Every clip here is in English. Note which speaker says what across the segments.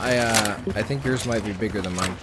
Speaker 1: I, uh, I think yours might be bigger than mine.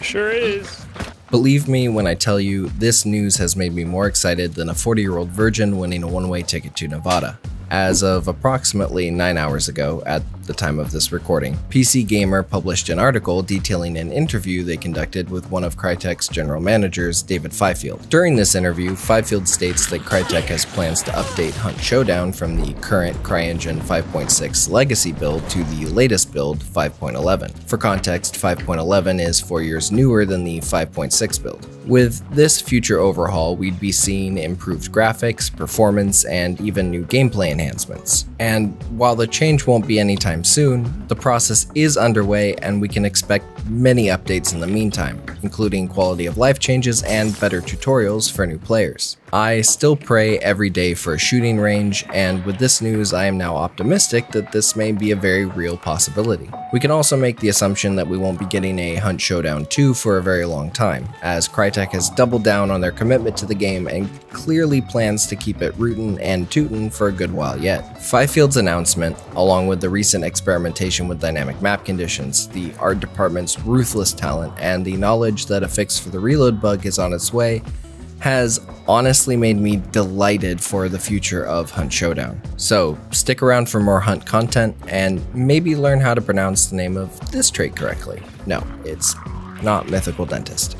Speaker 2: Sure is.
Speaker 1: Believe me when I tell you, this news has made me more excited than a 40 year old virgin winning a one way ticket to Nevada. As of approximately 9 hours ago, at the time of this recording, PC Gamer published an article detailing an interview they conducted with one of Crytek's general managers, David Fifield. During this interview, Fifield states that Crytek has plans to update Hunt Showdown from the current CryEngine 5.6 legacy build to the latest build, 5.11. For context, 5.11 is 4 years newer than the 5.6 build. With this future overhaul, we'd be seeing improved graphics, performance, and even new gameplay enhancements. And while the change won't be anytime soon, the process is underway and we can expect many updates in the meantime, including quality of life changes and better tutorials for new players. I still pray every day for a shooting range, and with this news, I am now optimistic that this may be a very real possibility. We can also make the assumption that we won't be getting a Hunt Showdown 2 for a very long time, as Crytek has doubled down on their commitment to the game and clearly plans to keep it rootin' and tootin' for a good while yet. Fifield's announcement, along with the recent experimentation with dynamic map conditions, the art department's ruthless talent, and the knowledge that a fix for the reload bug is on its way, has honestly made me delighted for the future of Hunt Showdown. So stick around for more Hunt content and maybe learn how to pronounce the name of this trait correctly. No, it's not Mythical Dentist.